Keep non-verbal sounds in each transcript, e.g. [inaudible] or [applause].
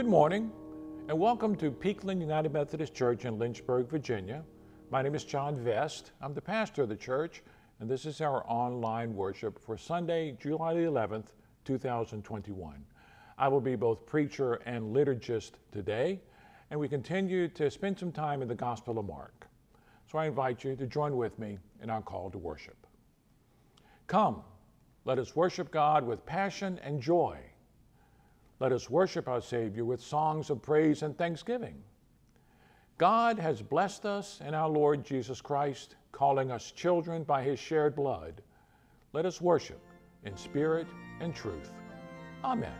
Good morning, and welcome to Peakland United Methodist Church in Lynchburg, Virginia. My name is John Vest. I'm the pastor of the church, and this is our online worship for Sunday, July the 11th, 2021. I will be both preacher and liturgist today, and we continue to spend some time in the Gospel of Mark. So I invite you to join with me in our call to worship. Come, let us worship God with passion and joy. Let us worship our Savior with songs of praise and thanksgiving. God has blessed us in our Lord Jesus Christ, calling us children by his shared blood. Let us worship in spirit and truth. Amen.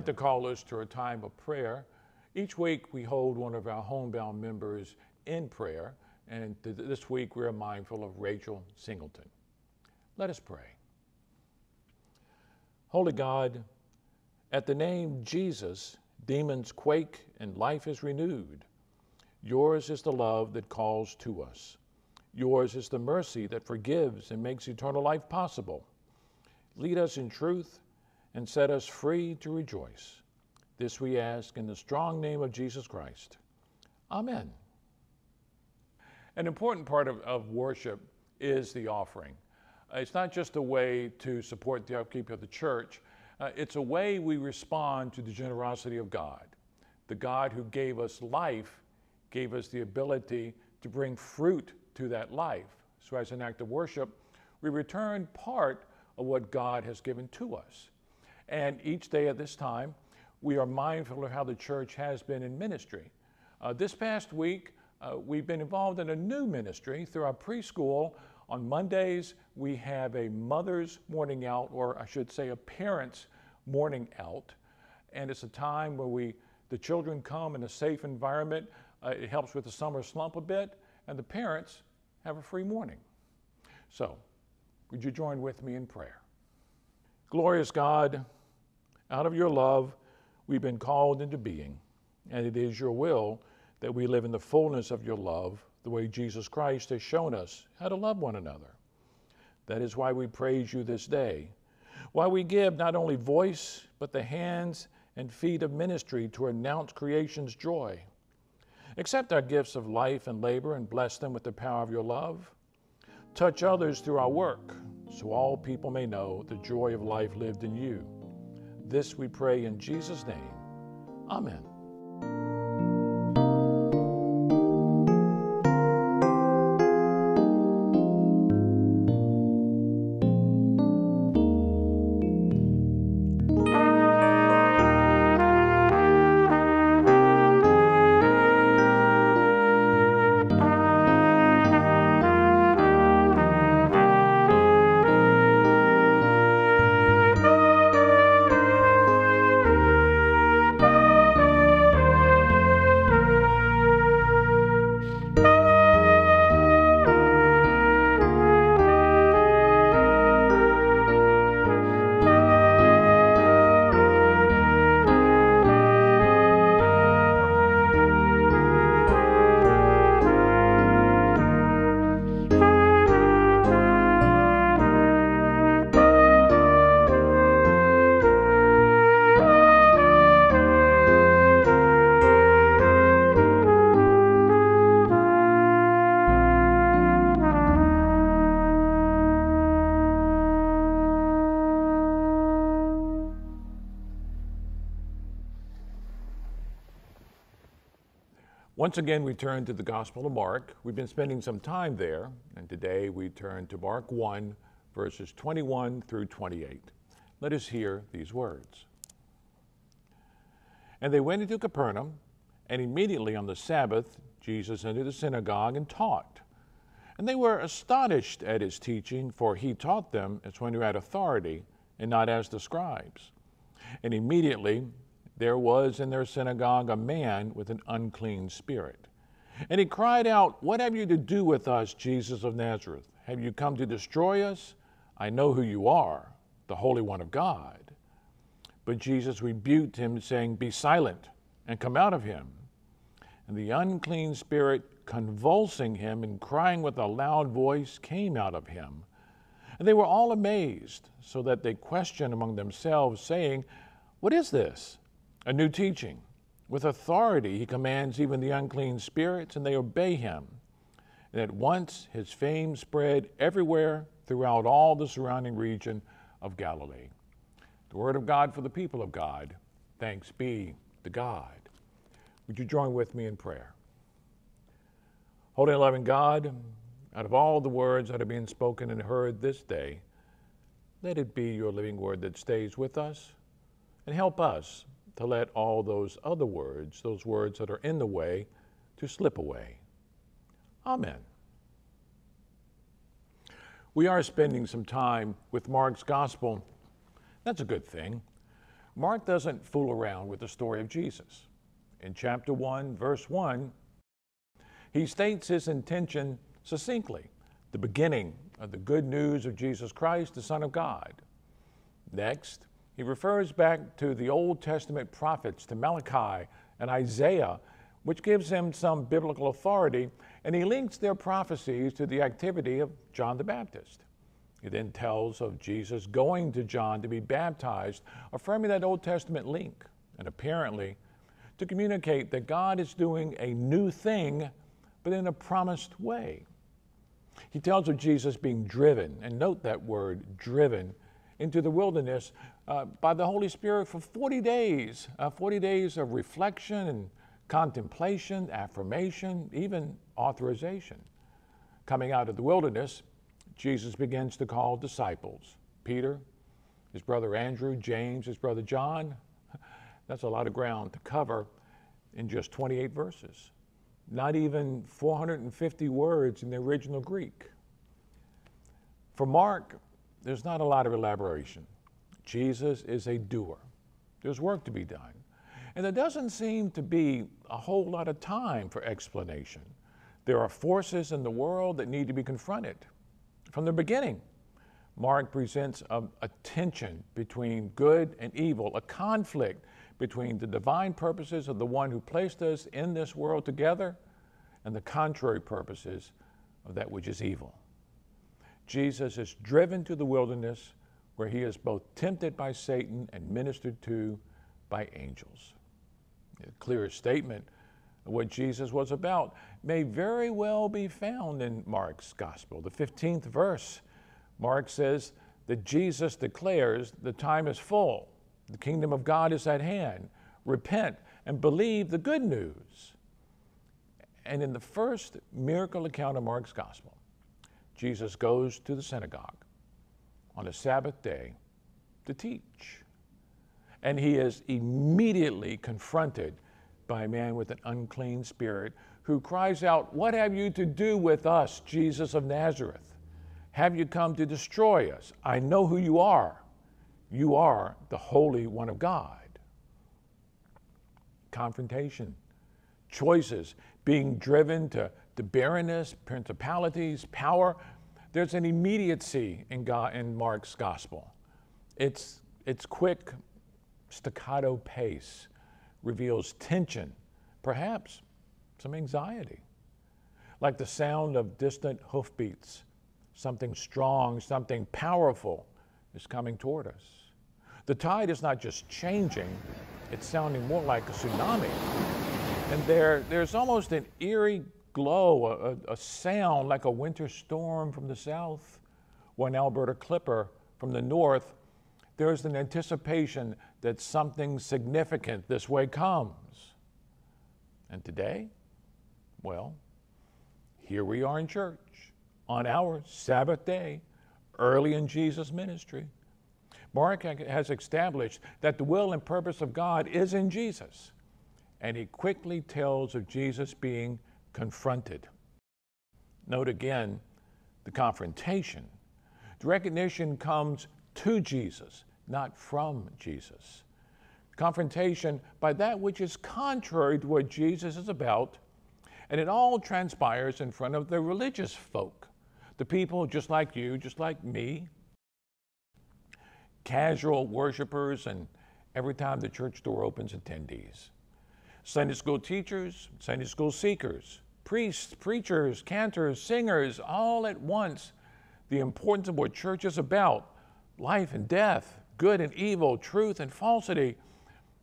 Like to call us to a time of prayer. Each week we hold one of our homebound members in prayer, and th- this week we're mindful of Rachel Singleton. Let us pray. Holy God, at the name Jesus, demons quake and life is renewed. Yours is the love that calls to us. Yours is the mercy that forgives and makes eternal life possible. Lead us in truth and set us free to rejoice. This we ask in the strong name of Jesus Christ. Amen. An important part of, of worship is the offering. Uh, it's not just a way to support the upkeep of the church, uh, it's a way we respond to the generosity of God. The God who gave us life gave us the ability to bring fruit to that life. So, as an act of worship, we return part of what God has given to us. And each day at this time, we are mindful of how the church has been in ministry. Uh, this past week, uh, we've been involved in a new ministry through our preschool. On Mondays, we have a mother's morning out, or I should say, a parent's morning out. And it's a time where we, the children come in a safe environment. Uh, it helps with the summer slump a bit, and the parents have a free morning. So, would you join with me in prayer? Glorious God, out of your love, we've been called into being, and it is your will that we live in the fullness of your love, the way Jesus Christ has shown us how to love one another. That is why we praise you this day, why we give not only voice, but the hands and feet of ministry to announce creation's joy. Accept our gifts of life and labor and bless them with the power of your love. Touch others through our work, so all people may know the joy of life lived in you. This we pray in Jesus' name. Amen. Once again, we turn to the Gospel of Mark. We've been spending some time there, and today we turn to Mark 1, verses 21 through 28. Let us hear these words. And they went into Capernaum, and immediately on the Sabbath, Jesus entered the synagogue and taught. And they were astonished at his teaching, for he taught them as one who had authority, and not as the scribes. And immediately there was in their synagogue a man with an unclean spirit. And he cried out, What have you to do with us, Jesus of Nazareth? Have you come to destroy us? I know who you are, the Holy One of God. But Jesus rebuked him, saying, Be silent and come out of him. And the unclean spirit, convulsing him and crying with a loud voice, came out of him. And they were all amazed, so that they questioned among themselves, saying, What is this? A new teaching. With authority, he commands even the unclean spirits, and they obey him. And at once his fame spread everywhere throughout all the surrounding region of Galilee. The word of God for the people of God. Thanks be to God. Would you join with me in prayer? Holy and loving God, out of all the words that are being spoken and heard this day, let it be your living word that stays with us and help us to let all those other words, those words that are in the way, to slip away. Amen. We are spending some time with Mark's gospel. That's a good thing. Mark doesn't fool around with the story of Jesus. In chapter 1, verse 1, he states his intention succinctly the beginning of the good news of Jesus Christ, the Son of God. Next, he refers back to the Old Testament prophets, to Malachi and Isaiah, which gives him some biblical authority, and he links their prophecies to the activity of John the Baptist. He then tells of Jesus going to John to be baptized, affirming that Old Testament link, and apparently to communicate that God is doing a new thing, but in a promised way. He tells of Jesus being driven, and note that word, driven, into the wilderness uh, by the Holy Spirit for 40 days, uh, 40 days of reflection and contemplation, affirmation, even authorization. Coming out of the wilderness, Jesus begins to call disciples Peter, his brother Andrew, James, his brother John. [laughs] That's a lot of ground to cover in just 28 verses. Not even 450 words in the original Greek. For Mark, there's not a lot of elaboration. Jesus is a doer. There's work to be done. And there doesn't seem to be a whole lot of time for explanation. There are forces in the world that need to be confronted. From the beginning, Mark presents a, a, tension between good and evil, a conflict between the divine purposes of the one who placed us in this world together and the contrary purposes of that which is evil. Jesus is driven to the wilderness where he is both tempted by Satan and ministered to by angels. A clear statement of what Jesus was about may very well be found in Mark's gospel. The 15th verse, Mark says that Jesus declares the time is full, the kingdom of God is at hand. Repent and believe the good news. And in the first miracle account of Mark's gospel, Jesus goes to the synagogue on a Sabbath day to teach. And he is immediately confronted by a man with an unclean spirit who cries out, What have you to do with us, Jesus of Nazareth? Have you come to destroy us? I know who you are. You are the Holy One of God. Confrontation, choices, being driven to the barrenness, principalities, power. There's an immediacy in, God, in Mark's gospel. It's, it's quick, staccato pace, reveals tension, perhaps some anxiety, like the sound of distant hoofbeats. Something strong, something powerful is coming toward us. The tide is not just changing, it's sounding more like a tsunami. And there, there's almost an eerie glow, a, a sound like a winter storm from the south, or an Alberta clipper from the north, there's an anticipation that something significant this way comes. And today, Well, here we are in church on our Sabbath day, early in Jesus' ministry. Mark has established that the will and purpose of God is in Jesus, and he quickly tells of Jesus being confronted. Note again the confrontation. The recognition comes to Jesus, not from Jesus. Confrontation by that which is contrary to what Jesus is about, and it all transpires in front of the religious folk, the people just like you, just like me, casual worshipers, and every time the church door opens, attendees. Sunday school teachers, Sunday school seekers, priests, preachers, cantors, singers, all at once. The importance of what church is about life and death, good and evil, truth and falsity.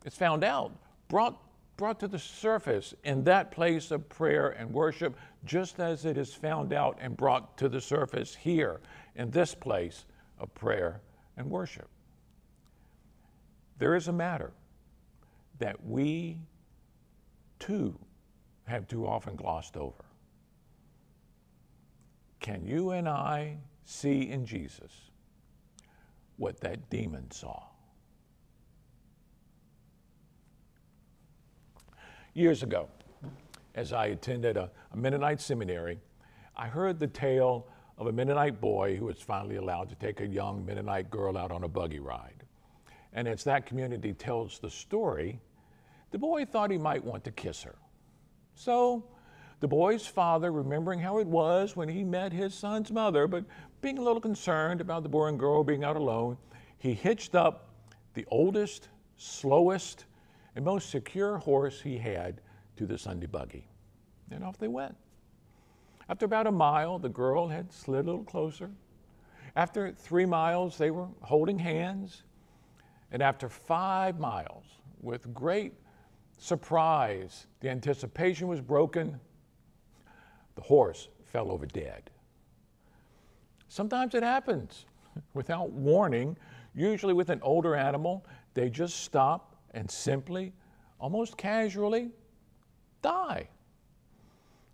It's found out, brought, brought to the surface in that place of prayer and worship, just as it is found out and brought to the surface here in this place of prayer and worship. There is a matter that we too have too often glossed over. Can you and I see in Jesus what that demon saw? Years ago, as I attended a, a Mennonite seminary, I heard the tale of a Mennonite boy who was finally allowed to take a young Mennonite girl out on a buggy ride. And as that community tells the story, the boy thought he might want to kiss her. So the boy's father, remembering how it was when he met his son's mother, but being a little concerned about the boy and girl being out alone, he hitched up the oldest, slowest, and most secure horse he had to the Sunday buggy. And off they went. After about a mile, the girl had slid a little closer. After three miles, they were holding hands. And after five miles, with great surprise, the anticipation was broken. The horse fell over dead. Sometimes it happens [laughs] without warning. Usually, with an older animal, they just stop and simply, almost casually, die.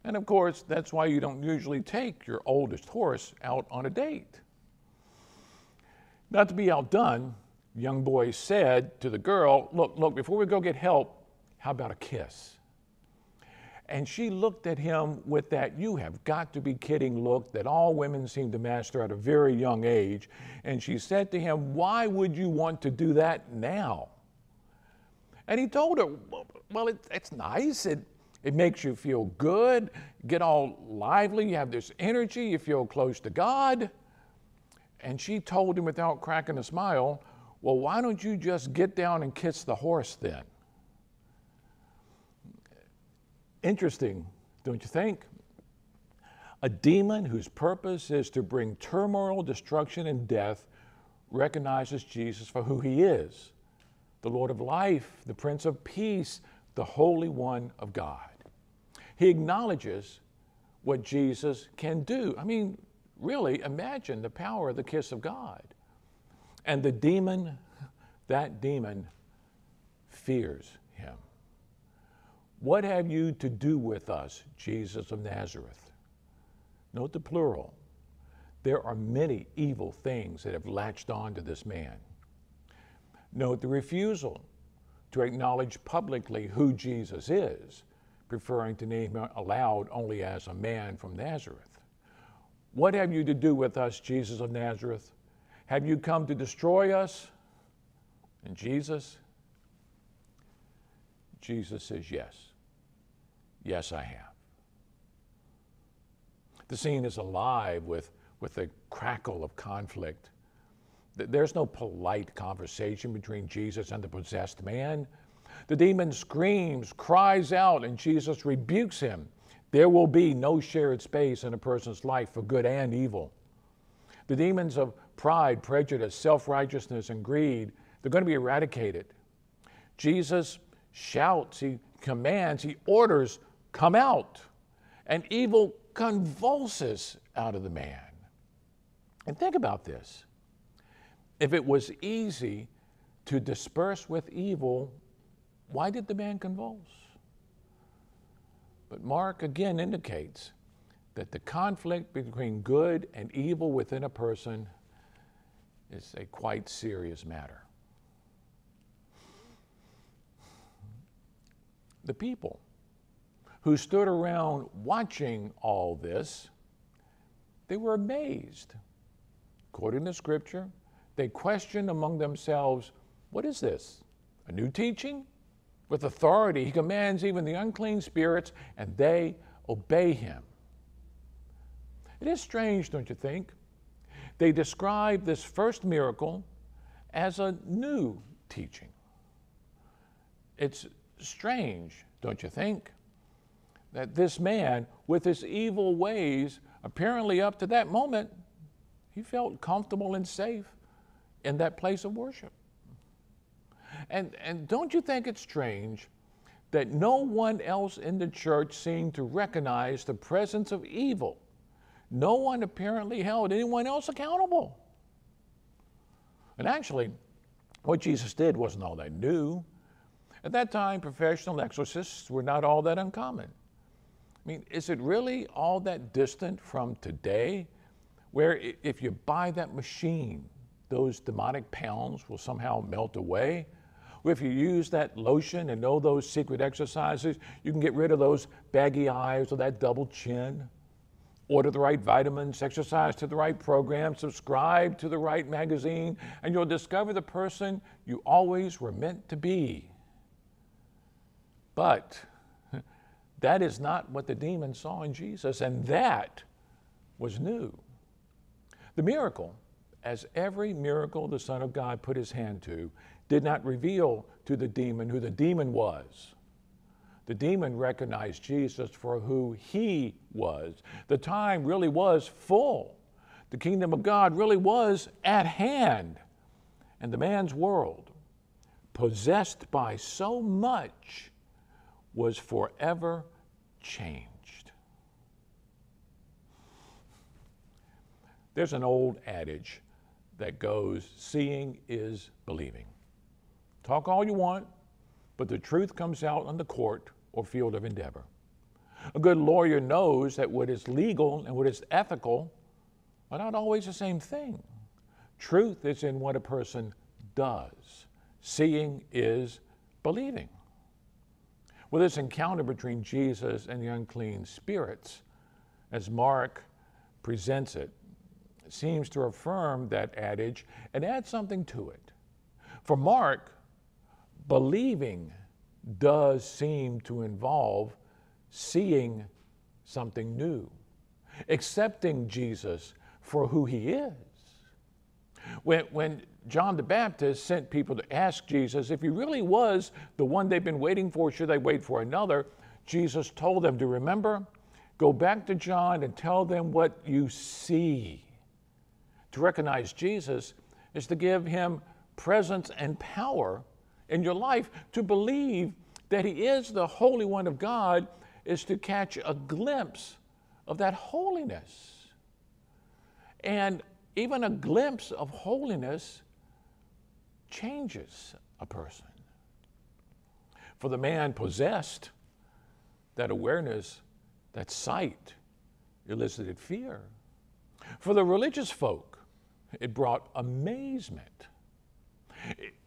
And of course, that's why you don't usually take your oldest horse out on a date. Not to be outdone, young boy said to the girl, Look, look, before we go get help, how about a kiss? And she looked at him with that, you have got to be kidding look that all women seem to master at a very young age. And she said to him, Why would you want to do that now? And he told her, Well, it, it's nice. It, it makes you feel good, get all lively, you have this energy, you feel close to God. And she told him without cracking a smile, Well, why don't you just get down and kiss the horse then? Interesting, don't you think? A demon whose purpose is to bring turmoil, destruction, and death recognizes Jesus for who he is the Lord of life, the Prince of Peace, the Holy One of God. He acknowledges what Jesus can do. I mean, really, imagine the power of the kiss of God. And the demon, that demon, fears him. What have you to do with us, Jesus of Nazareth? Note the plural. There are many evil things that have latched on to this man. Note the refusal to acknowledge publicly who Jesus is, preferring to name him aloud only as a man from Nazareth. What have you to do with us, Jesus of Nazareth? Have you come to destroy us? And Jesus? Jesus says, Yes. Yes, I have. The scene is alive with, with the crackle of conflict. There's no polite conversation between Jesus and the possessed man. The demon screams, cries out, and Jesus rebukes him. There will be no shared space in a person's life for good and evil. The demons of pride, prejudice, self righteousness, and greed, they're going to be eradicated. Jesus shouts, he commands, he orders come out, and evil convulses out of the man. And think about this. If it was easy to disperse with evil, why did the man convulse? But Mark again indicates that the conflict between good and evil within a person is a quite serious matter. The people who stood around watching all this, they were amazed. According to Scripture, they questioned among themselves, What is this? A new teaching? With authority, he commands even the unclean spirits, and they obey him. It is strange, don't you think? They describe this first miracle as a new teaching. It's strange, don't you think? That this man, with his evil ways, apparently up to that moment, he felt comfortable and safe in that place of worship. And, and don't you think it's strange that no one else in the church seemed to recognize the presence of evil no one apparently held anyone else accountable. And actually, what Jesus did wasn't all that new. At that time, professional exorcists were not all that uncommon. I mean, is it really all that distant from today, where if you buy that machine, those demonic pounds will somehow melt away? Or if you use that lotion and know those secret exercises, you can get rid of those baggy eyes or that double chin? order the right vitamins, exercise to the right program, subscribe to the right magazine, and you'll discover the person you always were meant to be. But that is not what the demon saw in Jesus, and that was new. The miracle, as every miracle the Son of God put his hand to, did not reveal to the demon who the demon was. The demon recognized Jesus for who he was. The time really was full. The kingdom of God really was at hand. And the man's world, possessed by so much, was forever changed. There's an old adage that goes seeing is believing. Talk all you want, but the truth comes out on the court or field of endeavor. A good lawyer knows that what is legal and what is ethical are not always the same thing. Truth is in what a person does, seeing is believing. Well, this encounter between Jesus and the unclean spirits, as Mark presents it, seems to affirm that adage and add something to it. For Mark, believing does seem to involve seeing something new, accepting Jesus for who he is. When, when John the Baptist sent people to ask Jesus if he really was the one they've been waiting for, should they wait for another? Jesus told them to remember, go back to John and tell them what you see. To recognize Jesus is to give him presence and power in your life. To believe that He is the Holy One of God is to catch a glimpse of that holiness. And even a glimpse of holiness changes a person. For the man possessed, that awareness, that sight, elicited fear. For the religious folk, it brought amazement.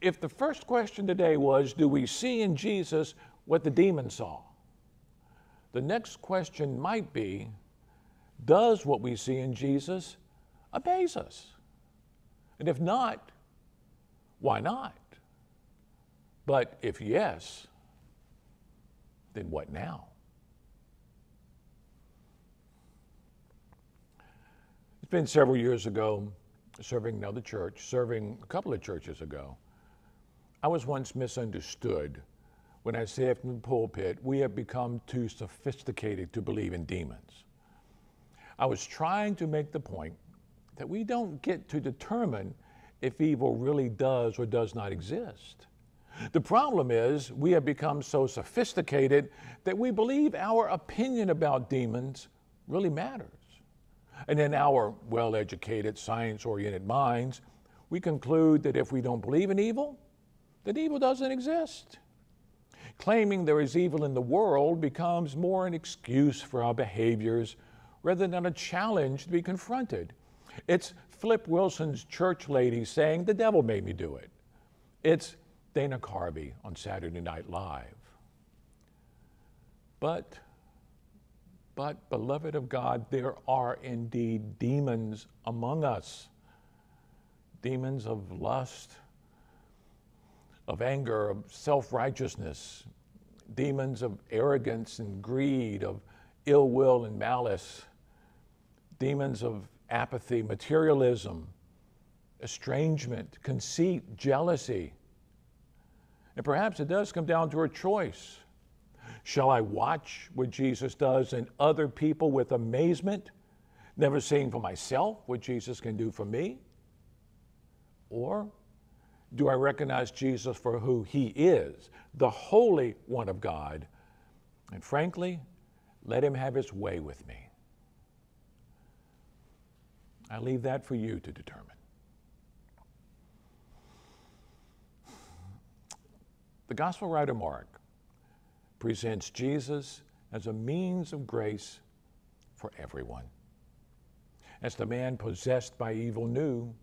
If the first question today was, Do we see in Jesus what the demon saw? The next question might be, Does what we see in Jesus amaze us? And if not, why not? But if yes, then what now? It's been several years ago serving another church, serving a couple of churches ago, I was once misunderstood when I said from the pulpit, we have become too sophisticated to believe in demons. I was trying to make the point that we don't get to determine if evil really does or does not exist. The problem is we have become so sophisticated that we believe our opinion about demons really matters. And in our well educated, science oriented minds, we conclude that if we don't believe in evil, that evil doesn't exist. Claiming there is evil in the world becomes more an excuse for our behaviors rather than a challenge to be confronted. It's Flip Wilson's church lady saying, The devil made me do it. It's Dana Carvey on Saturday Night Live. But, but, beloved of God, there are indeed demons among us demons of lust, of anger, of self righteousness, demons of arrogance and greed, of ill will and malice, demons of apathy, materialism, estrangement, conceit, jealousy. And perhaps it does come down to a choice. Shall I watch what Jesus does in other people with amazement, never seeing for myself what Jesus can do for me? Or do I recognize Jesus for who he is, the Holy One of God, and frankly, let him have his way with me? I leave that for you to determine. The Gospel writer Mark presents Jesus as a means of grace for everyone. As the man possessed by evil knew,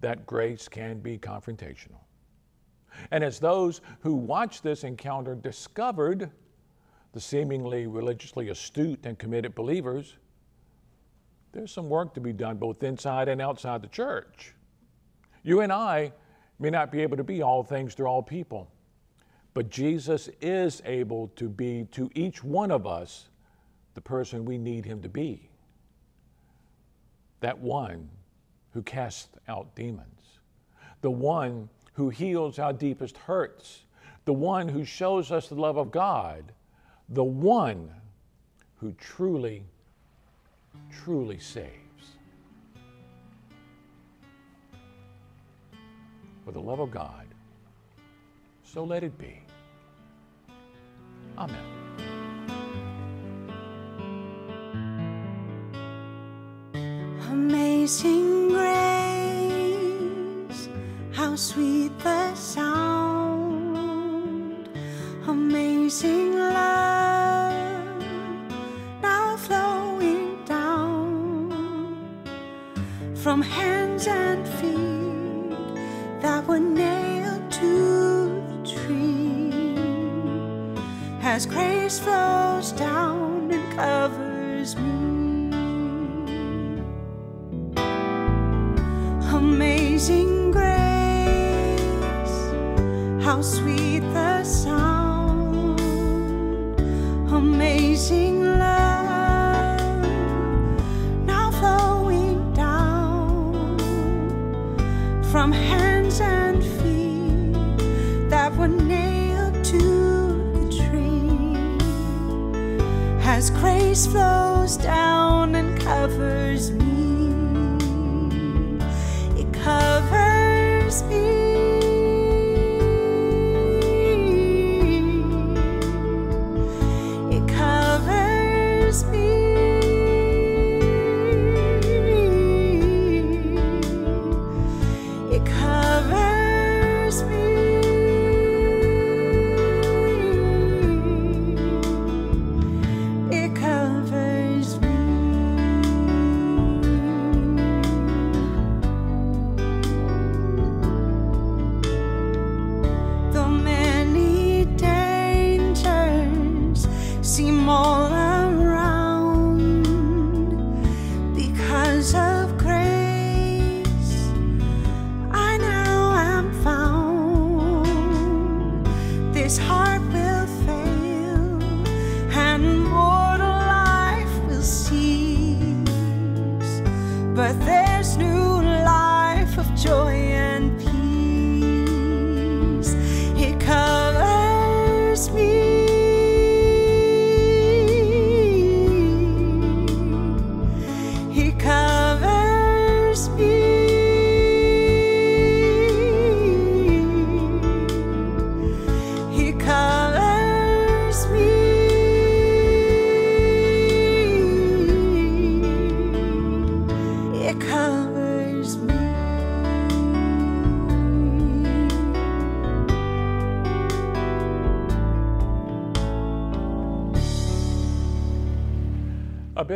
that grace can be confrontational. And as those who watched this encounter discovered, the seemingly religiously astute and committed believers, there's some work to be done both inside and outside the church. You and I may not be able to be all things to all people, but Jesus is able to be to each one of us the person we need him to be. That one who casts out demons, the one who heals our deepest hurts, the one who shows us the love of God, the one who truly, truly saves. For the love of God, so let it be. Amen. Amazing grace, how sweet the sound. Amazing from hands and feet that were nailed to the tree. As grace flows down and covers me. Amazing grace, how sweet the sound. Amazing As grace flows down and covers me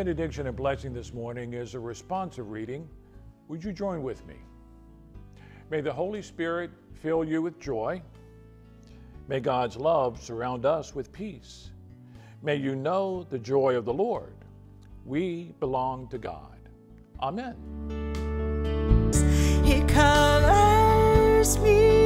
benediction and blessing this morning is a responsive reading. Would you join with me? May the Holy Spirit fill you with joy. May God's love surround us with peace. May you know the joy of the Lord. We belong to God. Amen. Me.